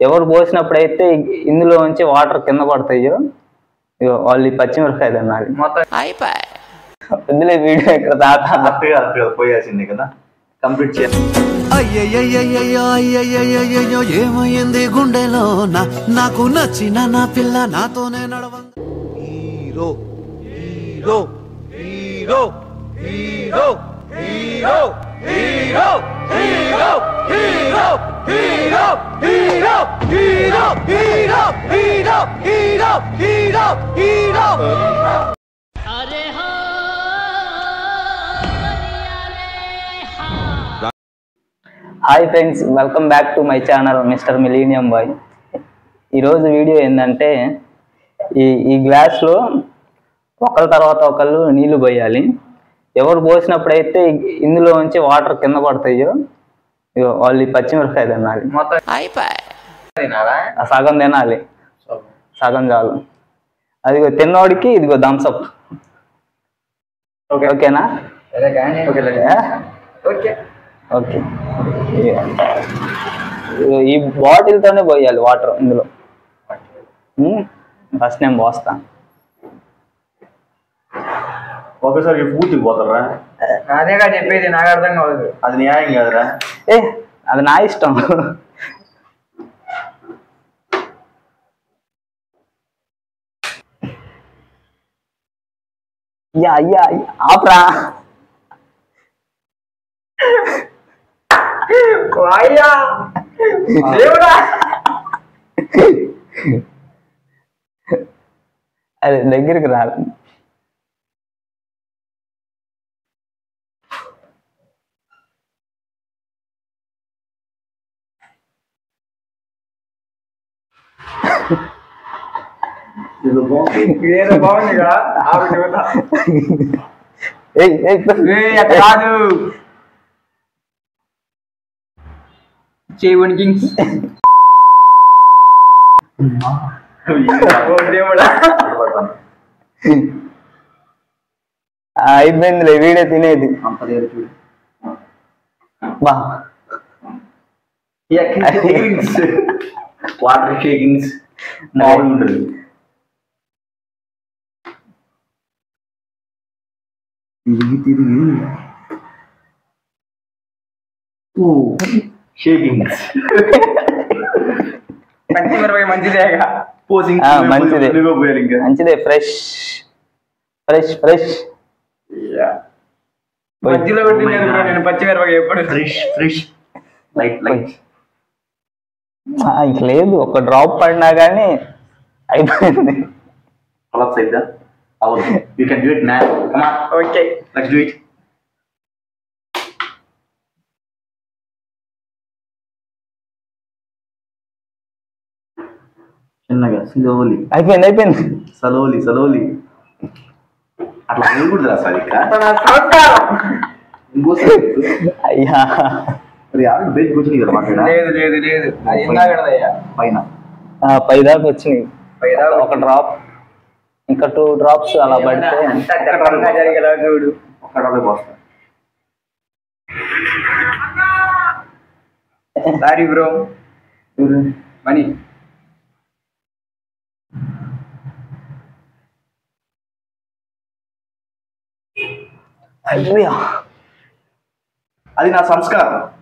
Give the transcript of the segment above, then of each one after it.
ఎవరు పోసినప్పుడు అయితే ఇందులో నుంచి వాటర్ కింద పడతాయో ఇగో వాళ్ళు పచ్చిమిరపకాయ తినాలి. మొత్తం వద్దులే వీడియో ఇక్కడ దాకా అప్పగా పోయాల్సిందే కదా కంప్లీట్ చేయాలి ఏమైంది గుండెలో నా నాకు నచ్చిన నా పిల్ల నాతోనే నడవంగ hero hero hero hero hero hero hero hero hero hero hero hero hero hero hero hero hi friends welcome back to my channel mister millennium boy ఈరోజు వీడియో ఏంటంటే ఈ ఈ గ్లాస్లో ఒకళ్ళ తర్వాత ఒకళ్ళు నీళ్ళు పోయాలి. ఎవరు పోసినప్పుడైతే ఇందులో నుంచి వాటర్ కింద పడతాయో వాళ్ళు ఈ పచ్చిమిరపకాయ తినాలి. సగం తినాలి. సగం చాలు. అదిగో తిన్నోడికి ఇదిగో థమ్స్అప్ ఓకే. ఓకేనా? ఓకే? ఓకే. ఓకే. ఈ బాటిల్తోనే పోయాలి వాటర్ ఇందులో. ఫస్ట్ నేను పోస్తా ఒకేసారి పూర్తికి పోతారా అదేగా చెప్పేది నాకు అర్థం కాదు అది న్యాయం కాదురా ఏ అది నా ఇష్టం యా యా ఆపరా అయ్యా దేవుడా అది దగ్గరికి రాదు ಇದು ಬಾಂಬ್ ಏನು ಬಾಂಬ್ ಈಗ ಆರು ಜೀವನ ಏಯ್ ಏಯ್ ಏಯ್ ಕಾದು ಜೀವನ್ ಕಿಂಗ್ಸ್ అయిపోయిందిలే వీడే తినేది బా వాటర్ షేకింగ్స్ మామూలుగా ఉండదు. తిరిగి తిరిగి ఓ షేకింగ్ మంచిదే. మంచిదే మంచిదే ఫ్రెష్ ఫ్రెష్ ఫ్రెష్ మధ్యలో పెట్టి నేను పచ్చిమిరపకాయ ఎప్పుడు ఫ్రెష్ ఫ్రెష్ లైట్ లైట్ లేదు. ఒక డ్రాప్ పడినా కానీ అయిపోయింది. కొలాప్స్ అయిద్దా అవ్వదు యూ కెన్ డూ ఇట్ నా కమా ఓకే లెట్స్ డూ ఇట్ చిన్నగా స్లోలీ అయిపోయింది అయిపోయింది. సలోలి సలోలి అట్లా చేయకూడదు అసలు ఇక్కడ. నా సంస్కారం ఇంకోసారి. అయ్యా. కదా మాట్లాడా లేదు లేదు లేదు. అది ఇందాకడదయ్యా. పైన. పై దాకా వచ్చినాయి. పైదా ఒక డ్రాప్. ఇంకా టూ డ్రాప్స్ అలా పడితే జరిగేలా చూడు. పోస్తా సారీ బ్రో మనీ. అది నా సంస్కారం.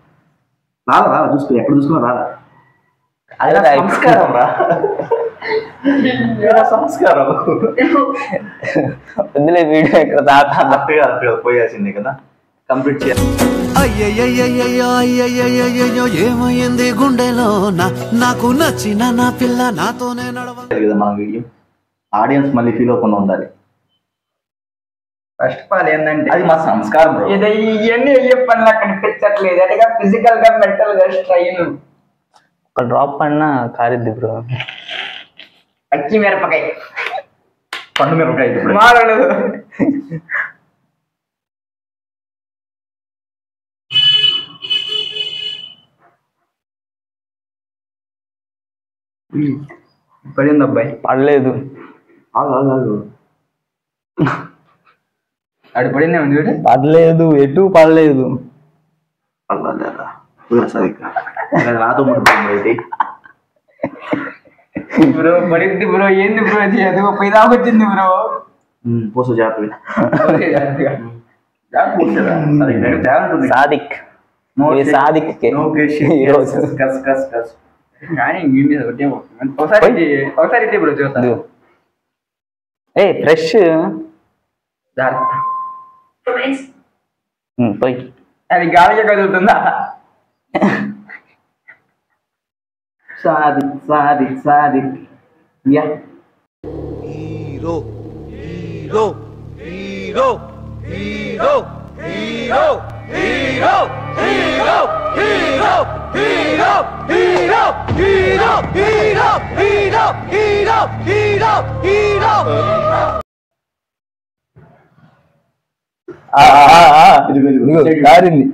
రాదా రాదా చూసుకో ఎక్కడ చూసుకున్నా రాదా అది సంస్కారం రా. సంస్కారం. వీడియో ఇక్కడ పోయాల్సిందే కదా. కంప్లీట్ చేయాలి. ఏమైంది గుండెలో నా నాకు నచ్చిన నా పిల్ల నాతోనే నడవంగ కదా మన వీడియో. ఆడియన్స్ మళ్ళీ ఫీల్ అవ్వకుండా ఉండాలి. ఫస్ట్ ఆఫ్ ఆల్ ఏంటంటే అది మా సంస్కారం. ఇది ఇవన్నీ అయ్యే పనులు కనిపించట్లేదు అదిగా ఫిజికల్గా మెంటల్గా స్ట్రైన్ ఒక డ్రాప్ పడినా కారిద్ది బ్రో పచ్చి మిరపకాయ. పండు మిరపకాయ మారడు. పడింది అబ్బాయి పడలేదు. ఆగు ఆగు ఆగు. ఆడు పడినా చూడు పడలేదు ఎటు పడలేదు. బ్రో పడింది బ్రో ఏంది బ్రో అది అదిగో పై దాకొచ్చింది బ్రో. పోస జాపి సాదిక్. సాదిక్ కస్ కస్ కానీ ఒకసారి ఒకసారి ఏ ఫ్రెష్. జాగ్రత్త. పోయి అది గాలిగా కదులుతుందా సాది సాది సాది yeah hero hero hero hero hero hero hero hero hero hero hero hero hero hero hero hero ఆ, ఆ, ఆ. ఇదిగో, ఇదిగో. కారింది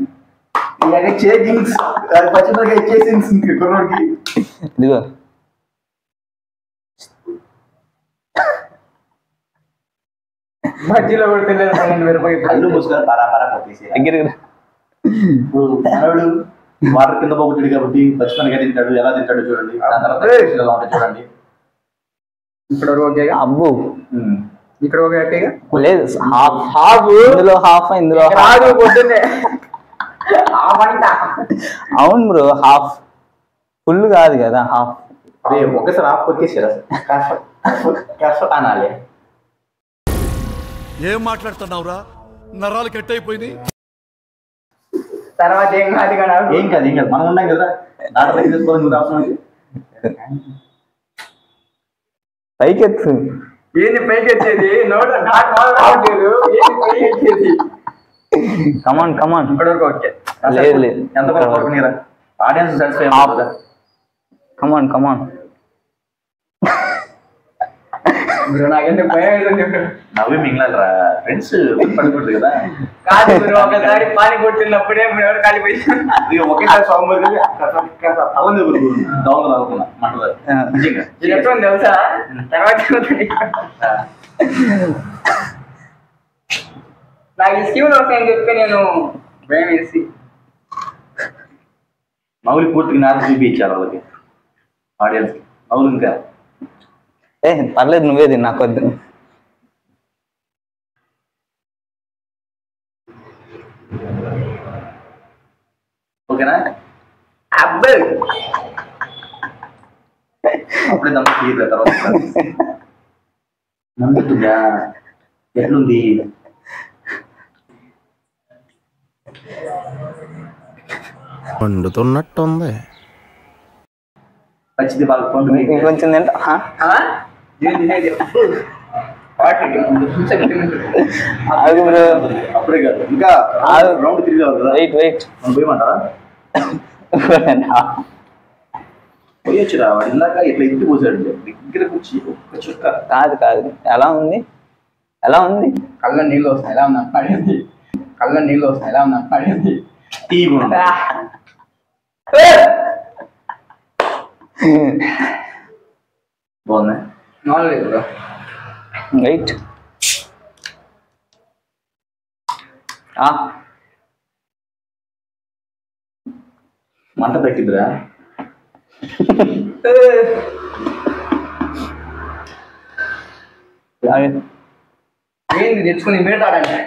వాటర్ కింద పోగొట్టాడు కాబట్టి తింటాడు ఎలా తింటాడు చూడండి. చూడండి. ఇక్కడ అబ్బు. ఇక్కడ ఒక లేదు హాఫ్ హాఫ్ ఇందులో హాఫ్ ఇందులో. రాదు పొద్దున్నే. అవును బ్రో హాఫ్. ఫుల్ కాదు కదా హాఫ్. ఒకసారి ఆఫ్ కొట్టేసారా? కాస్త అనాలి. ఏం మాట్లాడుతున్నావురా? నరాలు కట్ అయిపోయినాయి తర్వాత ఏం కాదు కదా? ఏం కాదు ఏం కాదు. మనం ఉన్నాం కదా డాక్టర్ దగ్గర తీసుకోవాలి నువ్వు పైకెత్తు. ఏంది పైకి వచ్చేది నోట నాకు రావట్లేదు. ఏంది పైకి వచ్చేది కమాన్ కమాన్ ఇక్కడ వరకు ఓకే. లేదు లేదు. ఎంత పడుకునేరా audience satisfy come on come on bro நான் என்ன பயம் நவ்விங்களா ஃப்ரெண்ட்ஸ் பண்ணிட்டு காது ப்ரோ ఒకసారి పాని కొట్టినప్పుడే ఎవరు కాలిపోయింది అది ఒకేసారి సోమవారం తలంది ப்ரோ డౌన్ తగ్గుతున్నా మంటలు నిజంగా ఎప్పుడు తెలుసా తర్వాత నాకు ఈ స్కీమ్ వస్తాయని చెప్పి నేను భయం వేసి మౌలి పూర్తిగా నాకు చూపించారు వాళ్ళకి ఆడియన్స్కి మౌలి ఇంకా ఏ పర్లేదు నువ్వే తిన్నా కొద్ది ఓకేనా? అబ్బే! అప్పుడే తర్వాత నమ్ముతుందా ఎట్లుంది? వండుతున్నట్టుంది పచ్చిది బాగా పండు. ఇంకొంచెం తింటా అప్పుడే కాదు. ఇంకా. రౌండ్ తిరిగి వెయిట్ వెయిట్ పోయమంటారా? పోయొచ్చురా వాడు ఇందాక ఇట్లా పోసాడు ఒక్క చుక్క. కాదు కాదు. ఎలా ఉంది? ఎలా ఉంది? కళ్ళ నీళ్ళు వస్తాయి ఎలా ఉన్నా పడింది. కళ్ళ నీళ్ళు వస్తాయి ఎలా ఉన్నా పడింది. టీవీ బాగుంది? நாலு ப்ரோ ரைட் ஆ மண்டை தைக்குதுற ఏంది తెచ్చుకుని మేట ఆడండి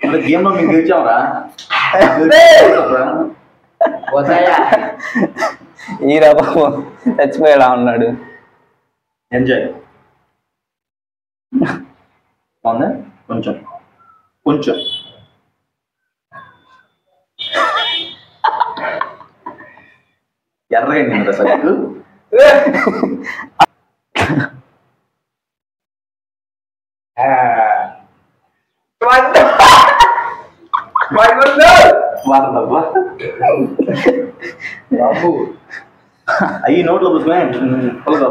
అంటే గేమ్లో మీకు తెచ్చావరా వస్తాయా ఈ రకం చచ్చిపోయేలా ఉన్నాడు. ఎంజాయ్. కొంచెం. కొంచెం. ఎర్రగైంది సగటు బాబు. అయ్యి నోట్లో పుస్తకమే పొలగా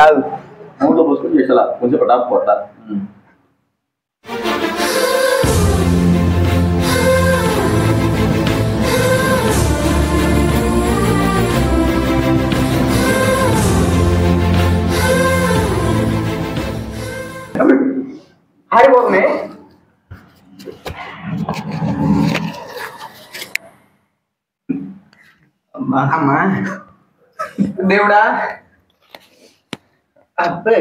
కాదు నోట్లో పుస్తకం చేసేలా కొంచెం పటాకు పొట్ట हरिओम में అమ్మా దేవుడా? అబ్బే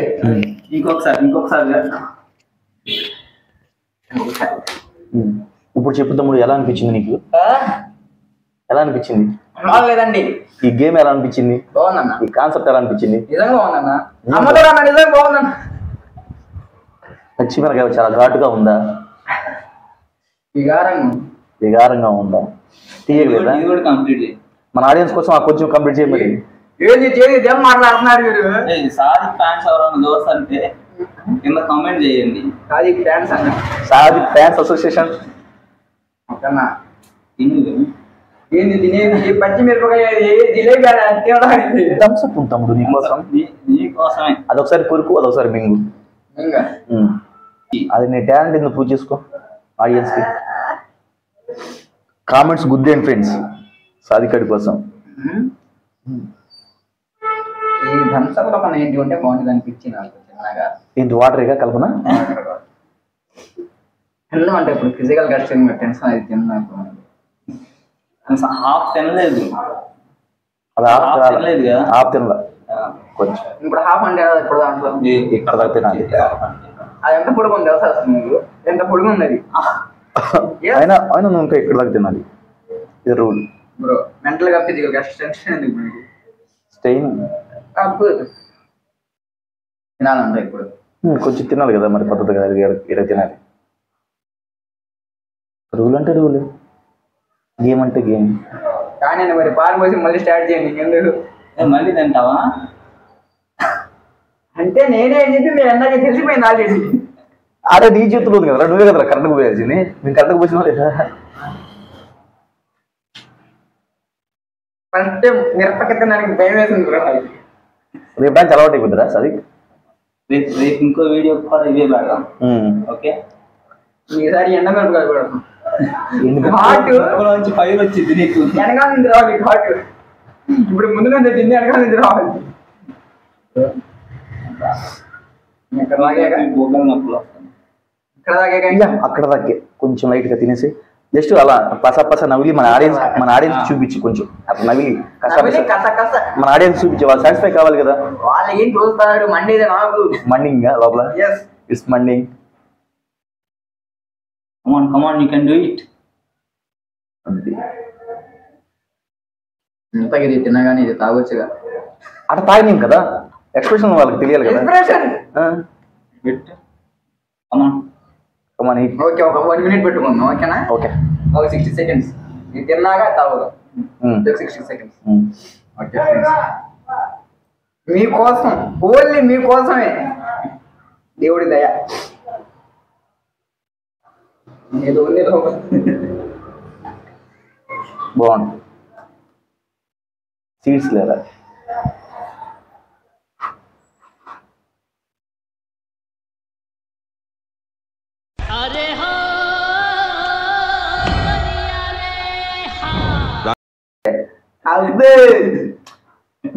ఇంకొకసారి ఇంకొకసారి. ఇప్పుడు చెప్పు తమ్ముడు ఎలా అనిపించింది నీకు? ఎలా అనిపించింది? బాగలేదండి. ఈ గేమ్ ఎలా అనిపించింది? బాగుందన్న. ఈ కాన్సెప్ట్ ఎలా అనిపించింది? నిజంగా బాగుందన్న. నిజంగా బాగుందన్న. పచ్చిమిరకాయ చాలా ఘాటుగా ఉందా? విగారంగా వికారంగా ఉందా? తీయగలేదా? ఇది కూడా కంప్లీట్ మన ఆడియన్స్ కోసం ఆ కొంచెం కంప్లీట్ చేయమని ఏది చేది ఏం మాట్లాడుతున్నారు మీరు? సాది ఫ్యాన్స్ ఎవరైనా దోస్త్ అంటే కింద కామెంట్ చేయండి. అది డాన్స్ అన్న. సాది ఫ్యాన్స్ అసోసియేషన్ అన్నా. ఏంది? తినేది పచ్చిమిరపకాయ ఏ జిలేబీ తినడానికి థమ్స్ అప్ తమ్ముడు నీకోసం నీ నీకోసమే అదొకసారి కొరుకు అదొకసారి మింగు. అది నీ టాలెంట్ ఎందుకు ప్రూవ్ చేసుకో ఆడియన్స్కి. కామెంట్స్ గుద్దేయండి ఫ్రెండ్స్ సాదికడి కోసం. ఈ థమ్స్అప్లో మన ఏంటి ఉంటే బాగుంటుంది అనిపించింది నాకు చిన్నగా. ఇది వాటరేగా కల్పన? తిన్నామంటే ఇప్పుడు ఫిజికల్గా టెన్షన్ అది తిన్నాను హాఫ్ తినలేదు. అది ఆఫ్ తినలేదు కదా? ఆఫ్ తినలా. కొంచెం. ఇప్పుడు హాఫ్ అంటే ఇప్పుడు దాంట్లో? ఇక్కడ దాకా తినాలి. అది ఎంత పొడుగు ఉంది తెలుసా అసలు ఎంత పొడుగు ఉంది అది. అయినా అయినా నువ్వు ఇంకా ఇక్కడ దాకా తినాలి. ఇది రూల్ బ్రో మెంటల్గా ఫిజికల్గా టెన్షన్ ఎందుకు మీకు స్టెయిన్ అప్పు తినాలంటే ఇప్పుడు. కొంచెం తినాలి కదా మరి పద్ధతిగా ఇలా తినాలి. రూల్ అంటే రూల్. గేమ్ అంటే గేమ్ కానీ నేను మరి పాలు పోసి మళ్ళీ స్టార్ట్ చేయండి ఎందుకు ఏ, మళ్ళీ తింటావా? అంటే నేనే అని చెప్పి మీరు ఎందాక తెలిసిపోయింది ఆల్రెడీ అరే నీ చేతిలో ఉంది కదా నువ్వే కదా కరెంట్కి పోయాల్సింది. నేను కరెంట్కి పోసిన లేదా ఫస్ట్ టైం మిరపకాయ తినడానికి భయం వేసింది బ్రో నాకు. రేపు డాన్స్ అలవాటు అయిపోతుందిరా సది రేపు రేపు ఇంకో వీడియో కూడా ఇవే పెడదాం ఓకే ఈసారి ఎండ మిరపకాయ కూడా ఎందుకు? హాట్ నుంచి ఫైర్ వచ్చింది నీకు వెనకాల నుంచి రావాలి హాట్ ఇప్పుడు ముందు నుంచి తిండి వెనకాల నుంచి రావాలి ఇక్కడ దాకా బొగ్గల నొప్పులు వస్తాయి ఇక్కడ దాకా ఇంకా అక్కడ దాకే కొంచెం లైట్గా తినేసి జస్ట్ అలా పస పస నవిలి మన ఆడియన్స్ మన ఆడియన్స్ చూపించి కొంచెం. అట్లా నవిలి కస కస మన ఆడియన్స్ చూపించి వాళ్ళు సాటిస్ఫై కావాలి కదా? వాళ్ళు ఏం చూస్తారు మండేది నాకు. మండింగ్ లోపల? It's మండింగ్ come on come on you can do it ఇది తినగానే ఇది తాగొచ్చుగా. అట్లా తాగినాం కదా? ఎక్స్ప్రెషన్ వాళ్ళకి తెలియాలి కదా? Inspiration bit come on come on okay ఒక వన్ మినిట్ పెట్టుకుందాం ఓకేనా ఓకే ఒక సిక్స్టీ సెకండ్స్ ఇది తిన్నాక తాగుదాం సిక్స్టీ సెకండ్స్ ఓకే మీకోసం ఓన్లీ మీకోసమే. దేవుడి దయ. ఏదో ఉంది ఏదో. బాగుంది. సీడ్స్ లేదా?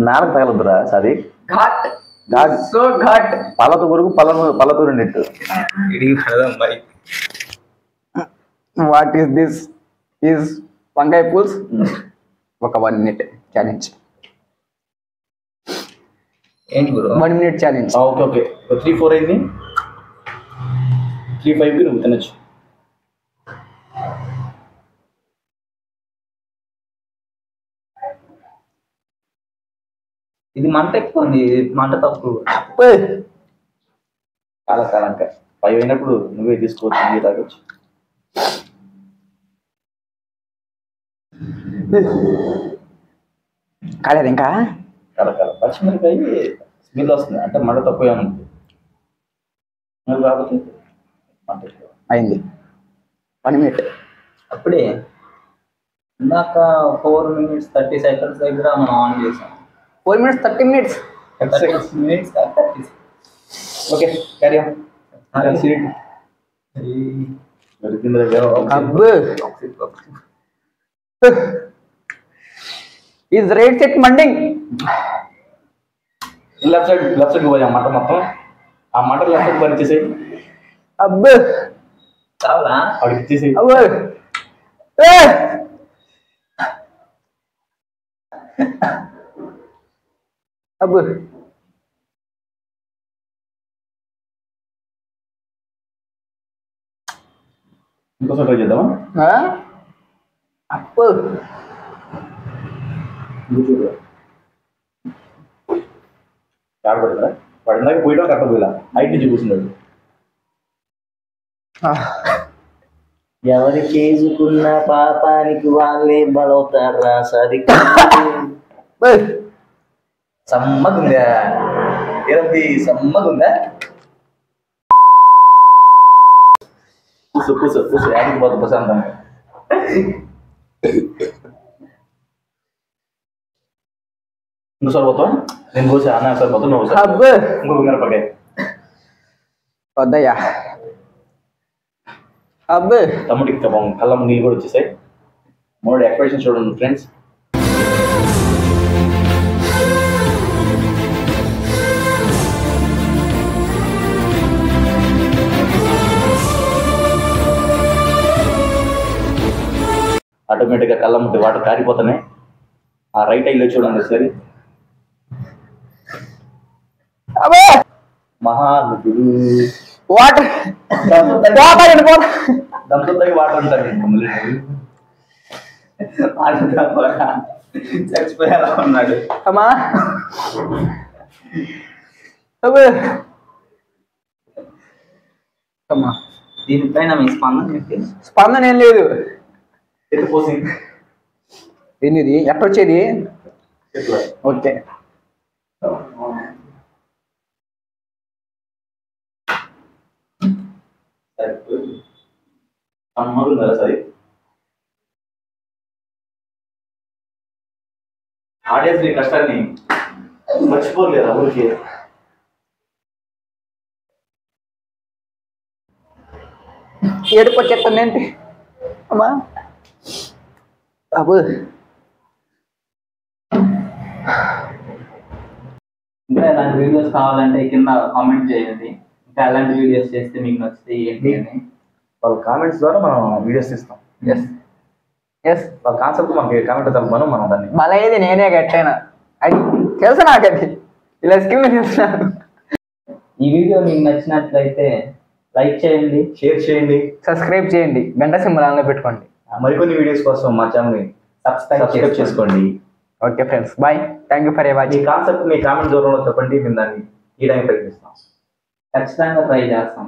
నాన్నకు తగలదురా సాది. ఘాట్. ఘాట్. సో ఘాట్. పళ్ళతో కొరకు పళ్ళను పళ్ళతో నెట్టు వాట్ ఈస్ దిస్ ఈస్ వంకాయ పూల్స్? ఒక వన్ మినిట్ ఛాలెంజ్. ఏంటి one minute challenge. Okay okay. Three four అయింది. త్రీ ఫైవ్కి నువ్వు తినచ్చు. ఇది మంట ఎక్కువ ఉంది మంట తక్కువ. చాలా కాలం ఇంకా ఫైవ్ అయినప్పుడు నువ్వే తీసుకోవచ్చు నువ్వే తాగొచ్చు. కాలేదు ఇంకా? చాలా కాలం. పచ్చిమిరకాయ స్మెల్ వస్తుంది. అంటే మంట తక్కువ ఉంది. రాకపోతే. అయింది వన్ మినిట్ అప్పుడే ఇందాక ఫోర్ మినిట్స్ థర్టీ సెకండ్స్ దగ్గర మనం ఆన్ చేసాం. Four minutes thirty minutes thirty minutes thirty okay carry on దొరికింది దగ్గర అబ్బు ఈజ్ రైట్ సెట్ మండింగ్ లెఫ్ట్ సైడ్ లెఫ్ట్ సైడ్ పోయాం మంట మొత్తం. ఆ మంట లెఫ్ట్ సైడ్ పరిచేసి అబ్బు. అబ్బు. ఏ! అబ్బు. ఇంకోసారి ట్రై చేద్దామా? వాడి ఇందాక పోయడం కరెక్ట్ పోయిలా హైట్ నుంచి కూర్చున్నాడు. ఎవరి చేసుకున్న పాపానికి వాళ్ళే బలవుతారా సరి అబ్బు. సమ్మగుందా ఏరంది సమ్మగుందా కూసు కూసు కూసు యాడికి పోదు ప్రశాంతంగా ఇంకోసారి పోతావా నేను కోసా అన్న ఒకసారి పోతా నువ్వు ఒకసారి అబ్బు. ఇంకొక మిరపకాయ వద్దయ్యా అబ్బు. తమ్ముడికి పాపం కళ్ళ నీళ్ళు కూడా వచ్చేసాయి. మూడు ఎక్స్ప్రెషన్ చూడండి ఫ్రెండ్స్ ఆటోమేటిక్గా కళ్ళ ముట్టి వాటర్ కారిపోతున్నాయి. ఆ రైట్ ఐలో చూడండి సరే మహానుభుడు వాటర్ వాటర్ అండి అంటారు చచ్చిపోయేలా ఉన్నాడు. అమ్మా. అబ్బు. అమ్మా దీనిపైన మీ స్పందన స్పందన ఏం లేదు. ఎత్తిపోసి ఏంది ఎట్టొచ్చేది ఓకే. అమ్మగుందా సరే ఆడియన్స్ నీ కష్టాన్ని మర్చిపోలేదా ఊరికి. ఏడుపు వచ్చేస్తుంది ఏంటి? అమ్మా. అబ్బు ఇంకా ఇలాంటి వీడియోస్ కావాలంటే కింద కామెంట్ చేయండి. ఎలాంటి వీడియోస్ చేస్తే మీకు నచ్చుతాయి ఏంటి అని. వాళ్ళ కామెంట్స్ ద్వారా మనం వీడియోస్ తీస్తాం. ఎస్ ఎస్ వాళ్ళ కాన్సెప్ట్ మనకి కామెంట్ తప్పను మనం దాన్ని మళ్ళీ ఇది నేనే కట్టాను అది తెలుసు నాకు అది ఇలా స్కీమ్ తెలుసు ఈ వీడియో మీకు నచ్చినట్లయితే లైక్ చేయండి షేర్ చేయండి. సబ్స్క్రైబ్ చేయండి. గంట సింబల్ ఆన్లో పెట్టుకోండి. మరికొన్ని వీడియోస్ కోసం మా ఛానల్ని సబ్స్క్రైబ్ చేసుకోండి. Okay friends bye thank you for a watching concept me comment దూరంలో చెప్పండి. మేము దాన్ని ఈ టైం ప్రయత్నిస్తాం. ఖచ్చితంగా ట్రై చేస్తాం.